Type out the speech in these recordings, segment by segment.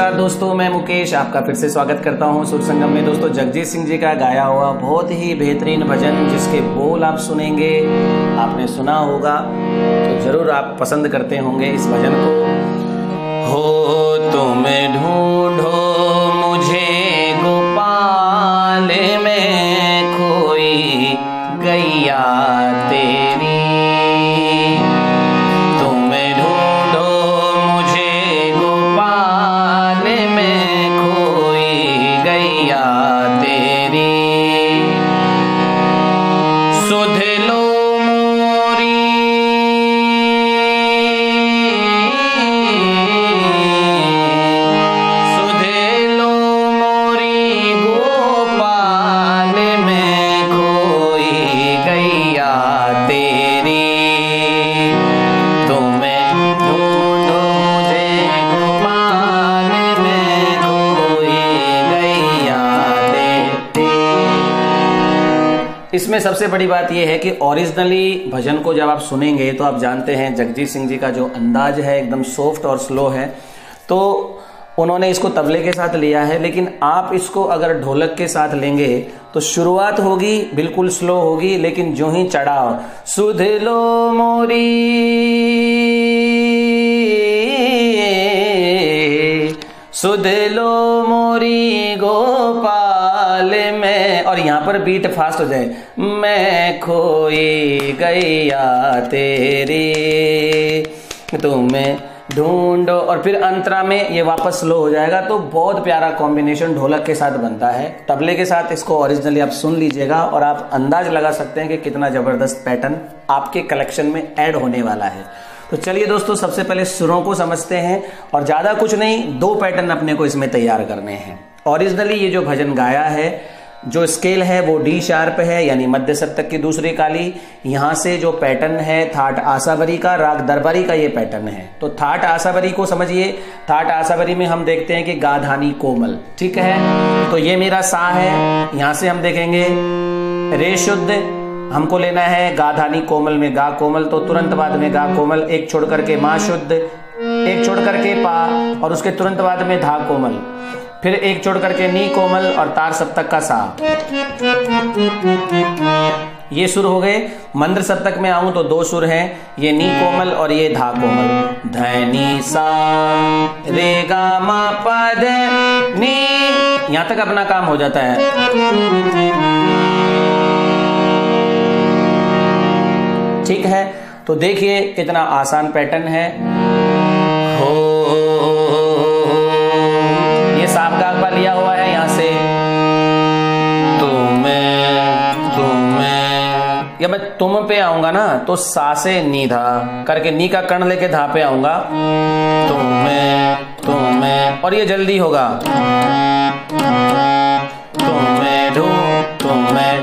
नमस्कार दोस्तों, मैं मुकेश आपका फिर से स्वागत करता हूँ सुर संगम में। दोस्तों, जगजीत सिंह जी का गाया हुआ बहुत ही बेहतरीन भजन जिसके बोल आप सुनेंगे, आपने सुना होगा तो ज़रूर आप पसंद करते होंगे इस भजन को। हो तुम ढूंढो मुझे गोपाल में खोई गैया तेरी इसमें सबसे बड़ी बात यह है कि ओरिजिनली भजन को जब आप सुनेंगे तो आप जानते हैं जगजीत सिंह जी का जो अंदाज है एकदम सॉफ्ट और स्लो है। तो उन्होंने इसको तबले के साथ लिया है, लेकिन आप इसको अगर ढोलक के साथ लेंगे तो शुरुआत होगी, बिल्कुल स्लो होगी, लेकिन जो ही चढ़ाव, सुध लो मोरी। सुध लो मोरी गोपाल में, और यहाँ पर बीट फास्ट हो जाए। मैं खोई गैया तेरी। तुम्हें ढूंढो, और फिर अंतरा में ये वापस स्लो हो जाएगा। तो बहुत प्यारा कॉम्बिनेशन ढोलक के साथ बनता है। तबले के साथ इसको ओरिजिनली आप सुन लीजिएगा, और आप अंदाज लगा सकते हैं कि कितना ज़बरदस्त पैटर्न आपके कलेक्शन में ऐड होने वाला है। तो चलिए दोस्तों, सबसे पहले सुरों को समझते हैं, और ज़्यादा कुछ नहीं, दो पैटर्न अपने को इसमें तैयार करने हैं। ओरिजिनली ये जो भजन गाया है, जो स्केल है वो डी शार्प है, यानी मध्य सप्तक की दूसरी काली। यहाँ से जो पैटर्न है थाट आसावरी का, राग दरबारी का ये पैटर्न है। तो थाट आसावरी को समझिए। थाट आसावरी में हम देखते हैं कि गाधानी कोमल, ठीक है? तो ये मेरा सा है। यहाँ से हम देखेंगे। रे शुद्ध, हमको लेना है गाधानी कोमल में गा कोमल तो तुरंत बाद में गा कोमल, एक छोड़ करके माँ शुद्ध, एक छोड़ करके पा, और उसके तुरंत बाद में धा कोमल। फिर एक छोड़ करके नी, कोमल और तार सप्तक का सा। ये सुर हो गए। मंद्र सप्तक में आऊँ तो दो सुर हैं। ये नी कोमल और ये धा कोमल। धनी सा, रे गा मा पद नी। यहाँ तक अपना काम हो जाता है। ठीक है? तो देखिए कितना आसान पैटर्न है। हो तुम पे आऊँगा ना तो सा से नी धा। करके नी का कर्ण लेके धा पे आऊँगा। तुम्हें तुम्हें और ये जल्दी होगा।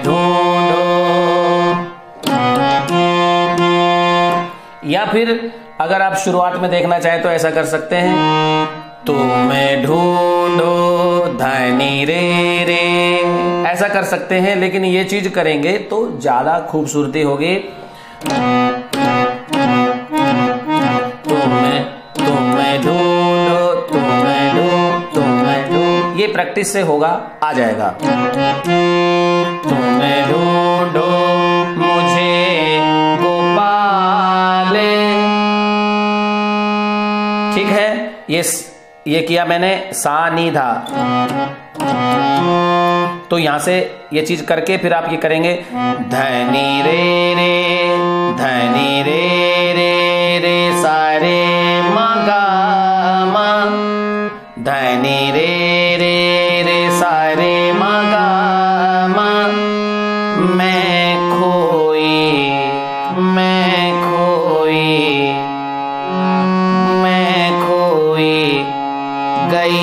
ढूंढो। या फिर अगर आप शुरुआत में देखना चाहें तो ऐसा कर सकते हैं। तुम्हें ढूंढो धनी रे रे। ऐसा कर सकते हैं, लेकिन ये चीज़ करेंगे तो ज़्यादा खूबसूरती होगी। ढूंढ तुम्हें ढूंढ ये प्रैक्टिस से होगा, आ जाएगा। ठीक है, ये ये किया मैंने, सा नी धा। तो यहाँ से ये चीज़ करके फिर आप ये करेंगे। धनी रे रे, धनी रे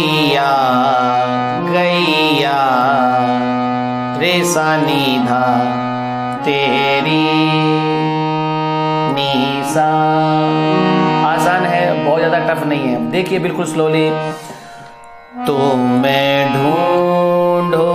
गैया गैया रेसा नीधा तेरी नीसा। आसान है, बहुत ज़्यादा टफ नहीं है। देखिए, बिल्कुल स्लोली तुम मैं ढूंढो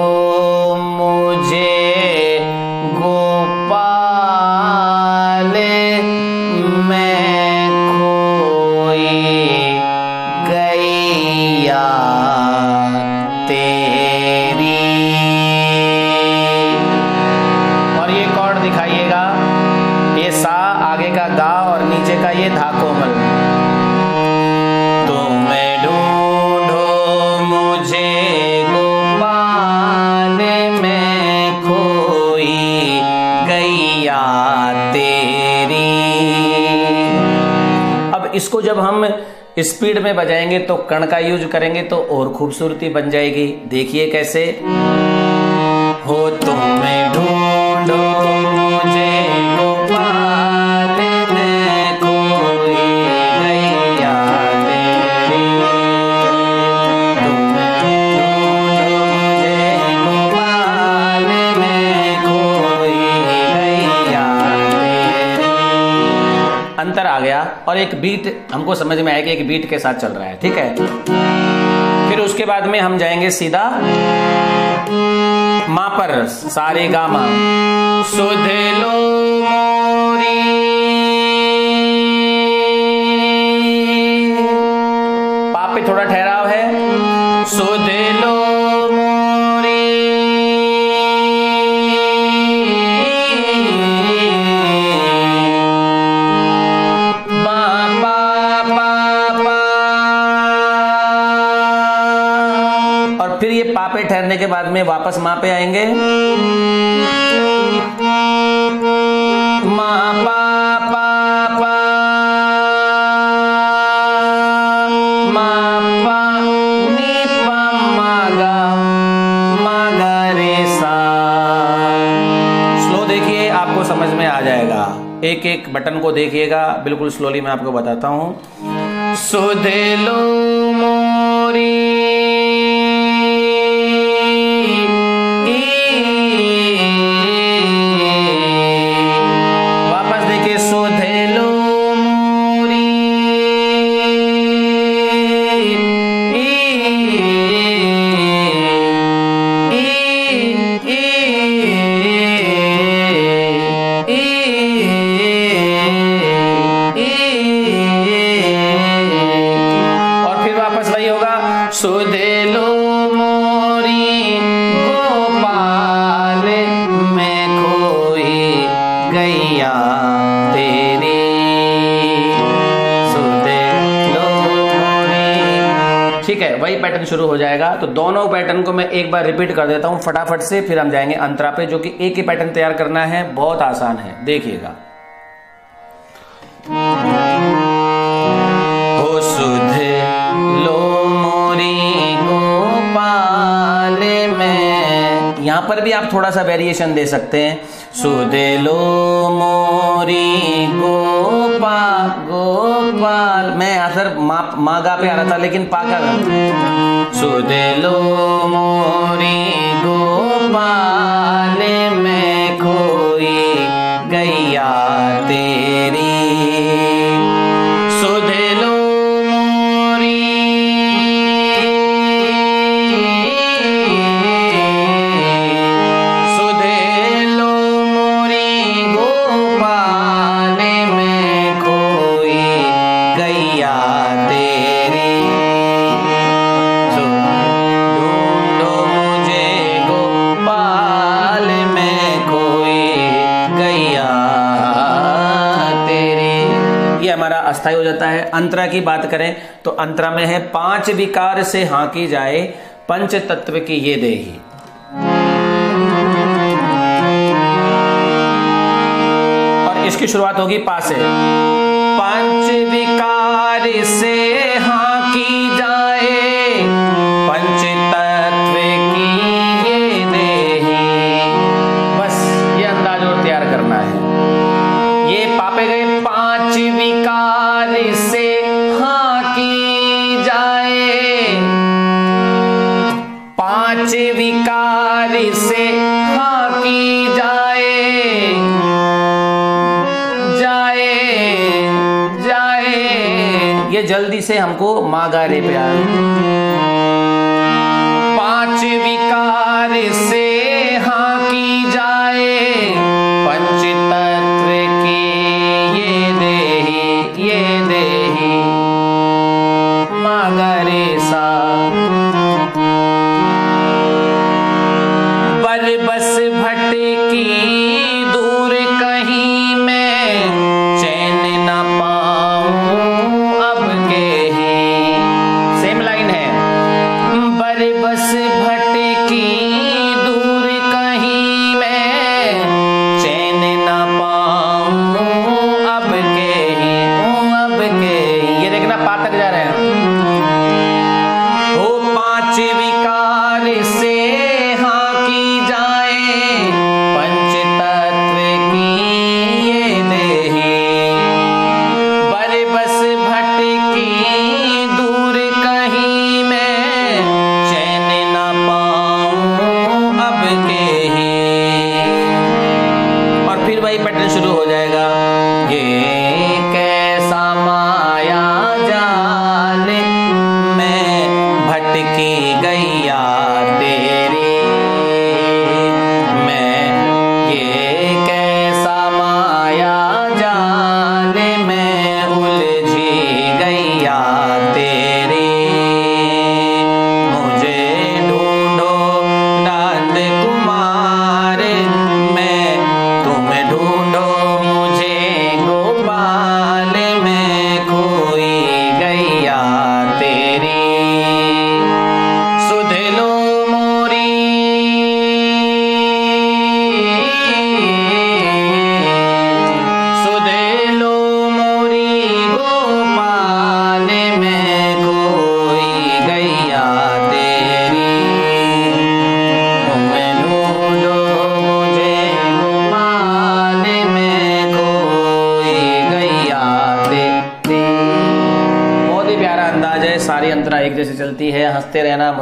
जब हम स्पीड में बजाएँगे तो कण का यूज़ करेंगे तो और खूबसूरती बन जाएगी। देखिए कैसे हो तुम ढूंढो एक बीट हमको समझ में आएगा एक बीट के साथ चल रहा है, ठीक है? फिर उसके बाद में हम जाएँगे सीधा माँ पर, सारे गामा। सुध लो मोरी। के बाद में वापस माँ पे आएँगे? माँ पा पा पा माँ पा नी पा मा गा मा गा रे सा स्लो देखिए, आपको समझ में आ जाएगा। एक एक बटन को देखिएगा। बिल्कुल स्लोली मैं आपको बताता हूँ। सुधे लो मोरी। वही पैटर्न शुरू हो जाएगा। तो दोनों पैटर्न को मैं एक बार रिपीट कर देता हूँ फटाफट से, फिर हम जाएँगे अंतरा पे, जो कि एक ही पैटर्न तैयार करना है, बहुत आसान है। देखिएगा। पर भी आप थोड़ा सा वेरिएशन दे सकते हैं। सुदेलो मोरी गोपा गोपाल। मैं यहाँ सर मा, मा गा पे आ रहा था लेकिन पाका का सुध लो मोरी ये हमारा अस्थाई हो जाता है। अंतरा की बात करें तो अंतरा में है पाँच विकार से हाकी जाए पंच तत्व की ये देही। और इसकी शुरुआत होगी पा से पंच विकार से हाकी जाए पाँच विकार से हाकी जाए। जाए जाए। ये जल्दी से हमको माँ गा रे पे आ पाँच विकार से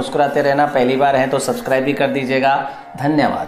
मुस्कुराते रहना। पहली बार है तो सब्सक्राइब भी कर दीजिएगा। धन्यवाद।